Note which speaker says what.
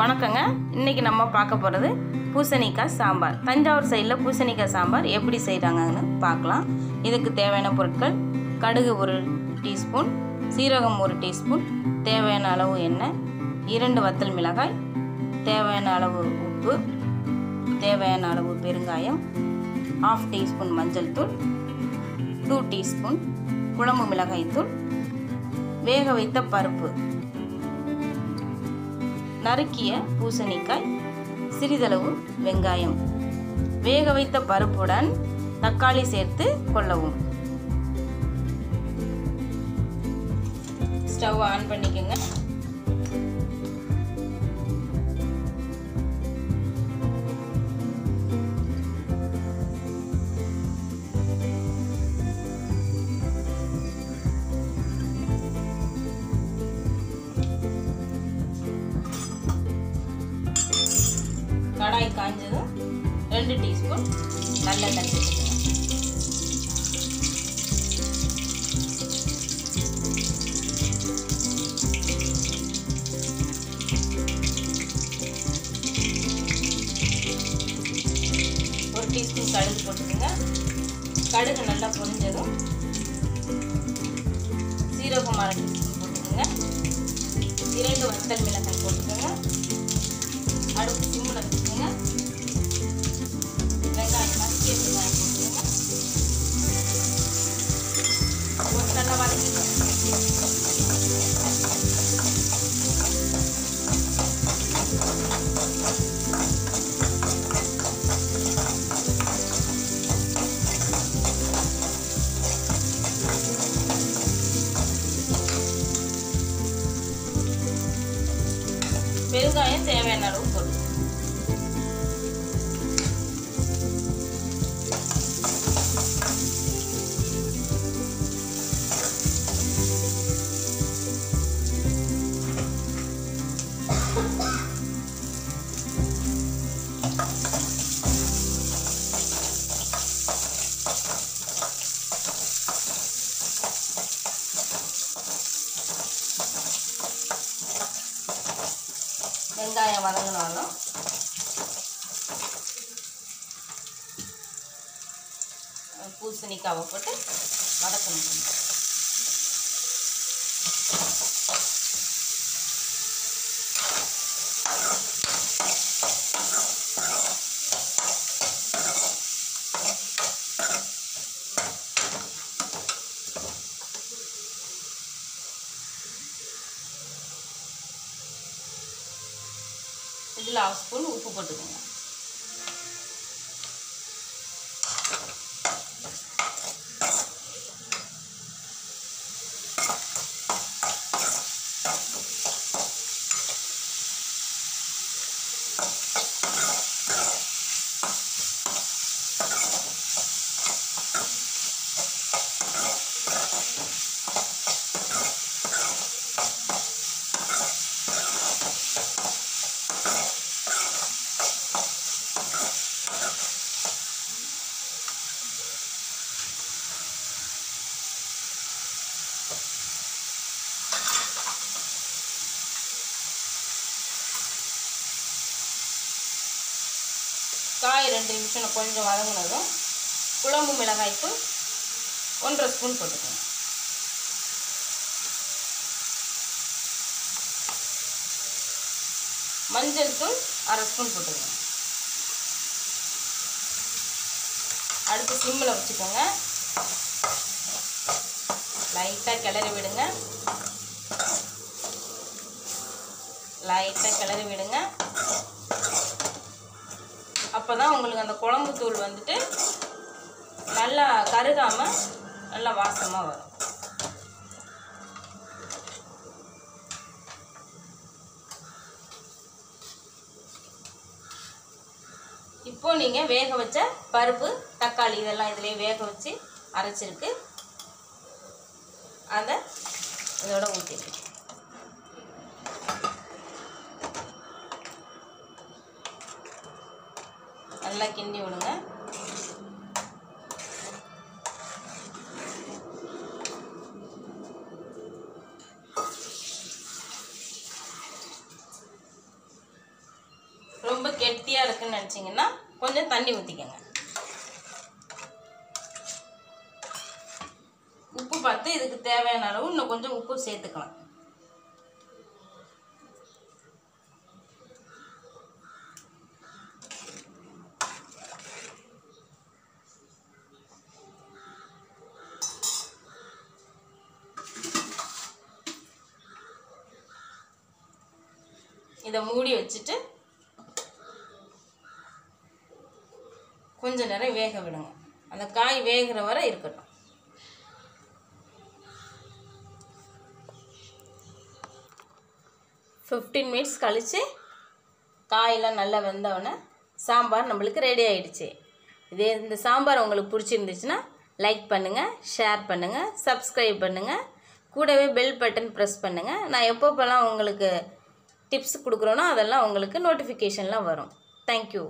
Speaker 1: வணக்கங்க. இன்னைக்கு நம்ம பார்க்க போகிறது பூசணிக்காய் சாம்பார். தஞ்சாவூர் சைடில் பூசணிக்காய் சாம்பார் எப்படி செய்கிறாங்கன்னு பார்க்கலாம். இதுக்கு தேவையான பொருட்கள் கடுகு ஒரு டீஸ்பூன் சீரகம் ஒரு டீஸ்பூன் தேவையான அளவு எண்ணெய் இரண்டு வத்தல் மிளகாய் தேவையான அளவு உப்பு தேவையான அளவு பெருங்காயம் ஆஃப் டீஸ்பூன் மஞ்சள் தூள் டூ டீஸ்பூன் குழம்பு மிளகாய் தூள் வேக வைத்த பருப்பு. நறுக்கிய பூசணிக்காய் சிறிதளவு வெங்காயம். வேக வைத்த பருப்புடன் தக்காளி சேர்த்து கொள்ளவும். ஸ்டவ் ஆன் பண்ணிக்கோங்க. நல்லெண்ணெய் சேர்த்துக்கணும் ஒரு டீஸ்பூன் கடுகு போட்டுக்கோங்க. கடுகு நல்லா பொரிஞ்சதும் சீரகம் அரை டீஸ்பூன் போட்டுக்கோங்க. இரண்டு வத்தல் மிளகாய் போட்டுக்கோங்க. பெருங்காயம் தேவையான அளவு வெங்காயம் வதங்கினாலும். பூசணிக்காவை போட்டு வதக்கணும். இதில் ஹாஃப் ஸ்பூன் உப்பு போட்டுக்கோங்க. காய் ரெண்டு நிமிஷம் கொஞ்சம் வதங்கினதும் குழம்பு மிளகாய்த்தூள் ஒன்றரை ஸ்பூன் போட்டுக்கோங்க. மஞ்சள் தூள் அரை ஸ்பூன் போட்டுக்கோங்க. அடுத்து சிம்மில் வச்சுக்கோங்க. லைட்டாக கிளறி விடுங்க. லைட்டாக கிளறி விடுங்க. அப்போ தான் உங்களுக்கு அந்த குழம்பு தூள் வந்துட்டு நல்லா கருகாமல் நல்லா வாசமாக வரும். இப்போது நீங்கள் வேக வச்ச பருப்பு தக்காளி இதெல்லாம் இதிலே வேக வச்சு அரைச்சிருக்கு. அதை இதோட ஊற்றிடுங்க நல்லா கிண்டி விடுங்க. ரொம்ப கெட்டியாக இருக்குன்னு நினச்சிங்கன்னா கொஞ்சம் தண்ணி ஊற்றிக்கோங்க உப்பு பார்த்து இதுக்கு தேவையான அளவு இன்னும் கொஞ்சம் உப்பு சேர்த்துக்கலாம். இதை மூடி வச்சுட்டு கொஞ்ச நேரம் வேக விடுங்க. அந்த காய் வேகிற வரை இருக்கட்டும். ஃபிஃப்டீன் மினிட்ஸ் கழித்து காயெல்லாம் நல்லா வெந்தவுடனே சாம்பார் நம்மளுக்கு ரெடி ஆகிடுச்சு இதே இந்த சாம்பார் உங்களுக்கு பிடிச்சிருந்துச்சுன்னா லைக் பண்ணுங்கள் ஷேர் பண்ணுங்கள் சப்ஸ்கிரைப் பண்ணுங்கள் கூடவே பெல் பட்டன் ப்ரெஸ் பண்ணுங்கள் நான் எப்பப்போலாம் உங்களுக்கு டிப்ஸ் கொடுக்குறோனோ அதெல்லாம் உங்களுக்கு நோட்டிஃபிகேஷன்லாம் வரும். தேங்க்யூ